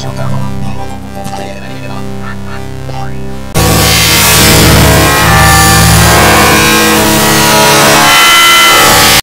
書家、う、あ。